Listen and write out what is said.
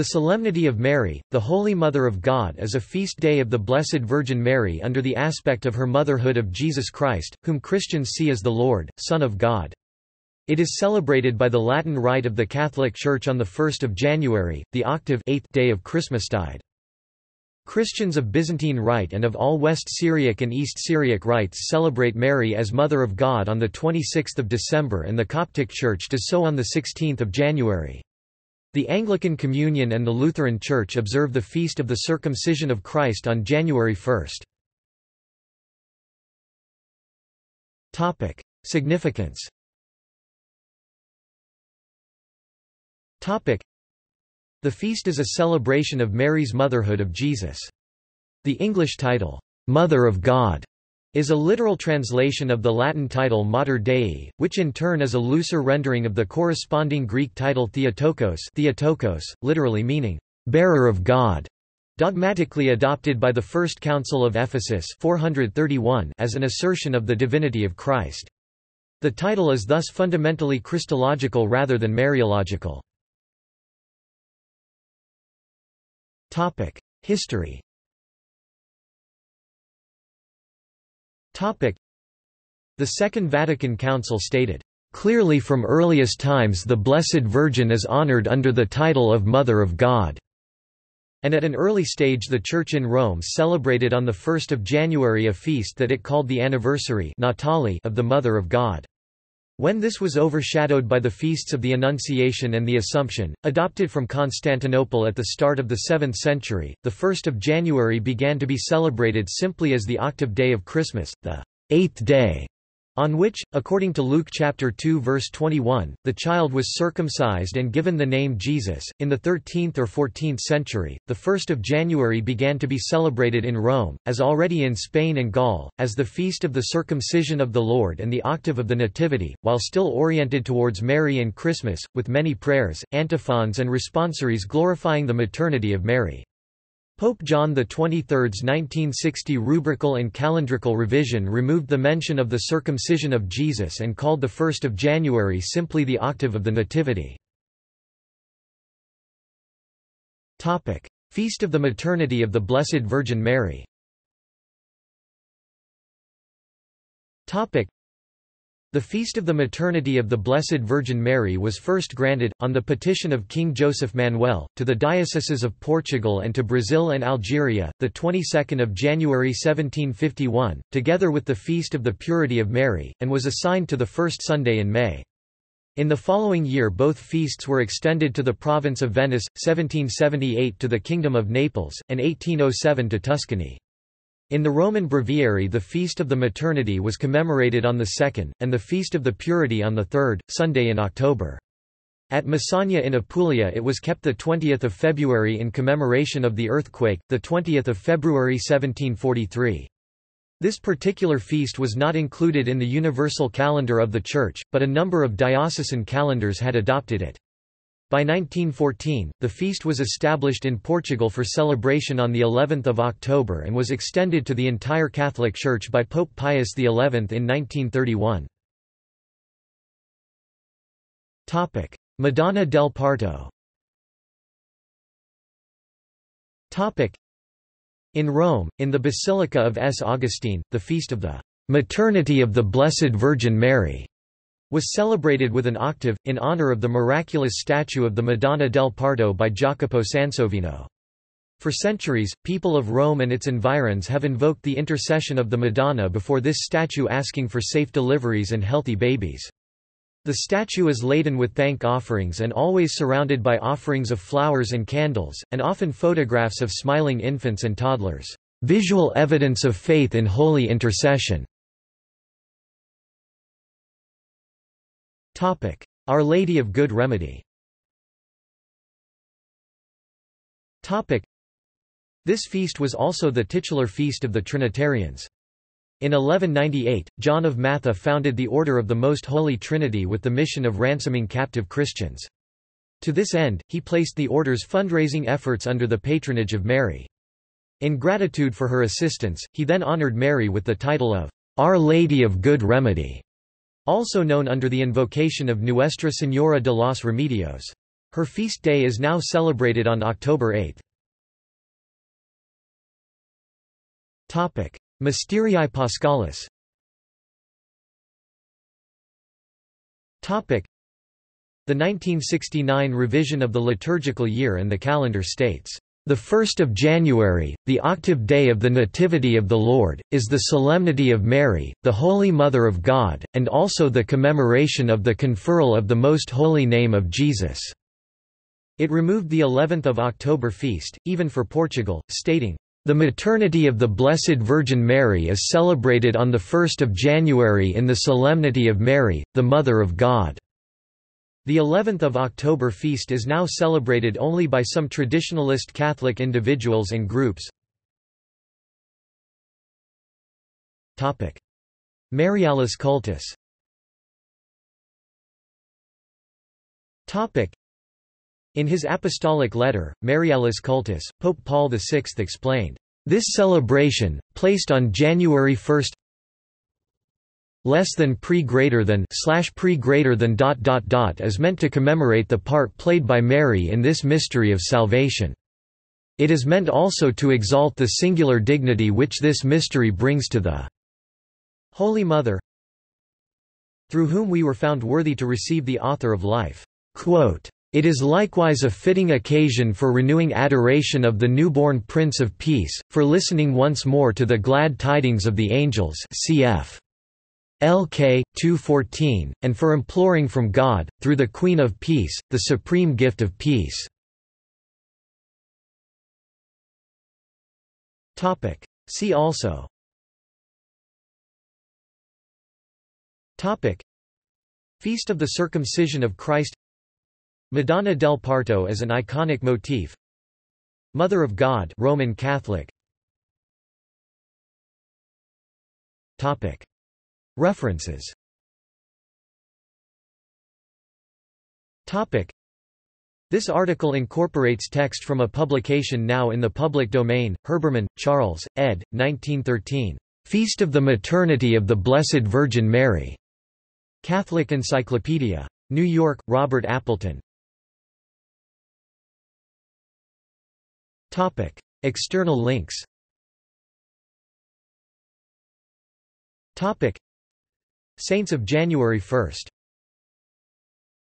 The Solemnity of Mary, the Holy Mother of God is a feast day of the Blessed Virgin Mary under the aspect of her motherhood of Jesus Christ, whom Christians see as the Lord, Son of God. It is celebrated by the Latin Rite of the Catholic Church on 1 January, the octave eighth day of Christmastide. Christians of Byzantine Rite and of all West Syriac and East Syriac rites celebrate Mary as Mother of God on 26 December and the Coptic Church does so on 16 January. The Anglican Communion and the Lutheran Church observe the Feast of the Circumcision of Christ on January 1. Topic: Significance. Topic: The feast is a celebration of Mary's motherhood of Jesus. The English title, Mother of God, is a literal translation of the Latin title Mater Dei, which in turn is a looser rendering of the corresponding Greek title Theotokos, Theotokos literally meaning, bearer of God, dogmatically adopted by the First Council of Ephesus 431 as an assertion of the divinity of Christ. The title is thus fundamentally Christological rather than Mariological. History The Second Vatican Council stated, "...clearly from earliest times the Blessed Virgin is honored under the title of Mother of God." And at an early stage the Church in Rome celebrated on 1 January a feast that it called the anniversary Natale of the Mother of God. When this was overshadowed by the feasts of the Annunciation and the Assumption, adopted from Constantinople at the start of the 7th century, the 1st of January began to be celebrated simply as the octave day of Christmas, the eighth day on which, according to Luke chapter 2 verse 21, the child was circumcised and given the name Jesus. In the 13th or 14th century, the 1st of January began to be celebrated in Rome, as already in Spain and Gaul, as the feast of the circumcision of the Lord and the octave of the Nativity, while still oriented towards Mary and Christmas, with many prayers, antiphons and responsories glorifying the maternity of Mary. Pope John XXIII's 1960 rubrical and calendrical revision removed the mention of the circumcision of Jesus and called the 1st of January simply the octave of the Nativity. Feast of the Maternity of the Blessed Virgin Mary the Feast of the Maternity of the Blessed Virgin Mary was first granted, on the petition of King Joseph Emmanuel, to the dioceses of Portugal and to Brazil and Algeria, the 22nd of January 1751, together with the Feast of the Purity of Mary, and was assigned to the first Sunday in May. In the following year both feasts were extended to the province of Venice, 1778 to the Kingdom of Naples, and 1807 to Tuscany. In the Roman Breviary the Feast of the Maternity was commemorated on the 2nd, and the Feast of the Purity on the 3rd, Sunday in October. At Mesagne in Apulia it was kept 20 February in commemoration of the earthquake, 20 February 1743. This particular feast was not included in the universal calendar of the Church, but a number of diocesan calendars had adopted it. By 1914, the feast was established in Portugal for celebration on the 11th of October and was extended to the entire Catholic Church by Pope Pius XI in 1931. Topic: Madonna del Parto. Topic: In Rome, in the Basilica of S. Augustine, the feast of the Maternity of the Blessed Virgin Mary was celebrated with an octave, in honor of the miraculous statue of the Madonna del Parto by Jacopo Sansovino. For centuries, people of Rome and its environs have invoked the intercession of the Madonna before this statue asking for safe deliveries and healthy babies. The statue is laden with thank offerings and always surrounded by offerings of flowers and candles, and often photographs of smiling infants and toddlers. Visual evidence of faith in holy intercession. Our Lady of Good Remedy This feast was also the titular feast of the Trinitarians. In 1198, John of Matha founded the Order of the Most Holy Trinity with the mission of ransoming captive Christians. To this end, he placed the order's fundraising efforts under the patronage of Mary. In gratitude for her assistance, he then honored Mary with the title of Our Lady of Good Remedy also known under the invocation of Nuestra Señora de los Remedios. Her feast day is now celebrated on October 8. Mysterii Paschalis The 1969 revision of the liturgical year and the calendar states, "...the 1st of January, the octave day of the Nativity of the Lord, is the solemnity of Mary, the Holy Mother of God, and also the commemoration of the conferral of the Most Holy Name of Jesus." It removed the 11th of October feast, even for Portugal, stating, the maternity of the Blessed Virgin Mary is celebrated on the 1 January in the Solemnity of Mary, the Mother of God. The 11th of October feast is now celebrated only by some traditionalist Catholic individuals and groups. Marialis cultus. In his apostolic letter, Marialis Cultus, Pope Paul VI explained, "...this celebration, placed on January 1 less than pre greater than slash pre greater than dot dot dot is meant to commemorate the part played by Mary in this mystery of salvation. It is meant also to exalt the singular dignity which this mystery brings to the Holy Mother through whom we were found worthy to receive the author of life." Quote, it is likewise a fitting occasion for renewing adoration of the newborn Prince of Peace, for listening once more to the glad tidings of the angels cf. LK 2:14, and for imploring from God, through the Queen of Peace, the supreme gift of peace. Topic. See also. Topic. Feast of the Circumcision of Christ Madonna del Parto as an iconic motif Mother of God Roman Catholic Topic References. This article incorporates text from a publication now in the public domain Herbermann, Charles, ed. 1913 Feast of the Maternity of the Blessed Virgin Mary. Catholic Encyclopedia. New York Robert Appleton. Topic. External links. Topic. Saints of January 1